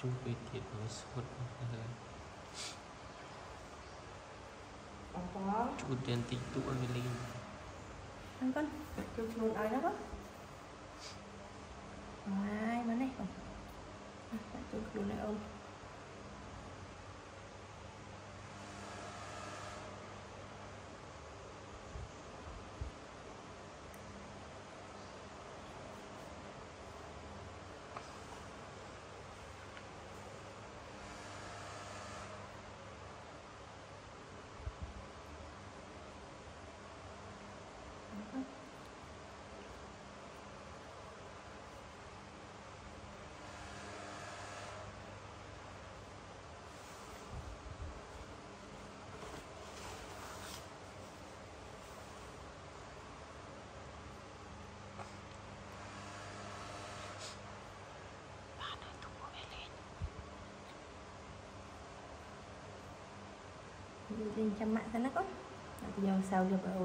ជួបពេលទៀតមកស្វត់ហើយបងបងជួបតែបន្តិចទូឲ្យវាលេងហ្នឹងកូនជួយខ្លួនឲ្យណាបងហើយមកនេះបងជួយខ្លួនឲ្យអូនបាន លេងចាំម៉ាក់សិនណាកូនយកសៅយកឲ្យអូ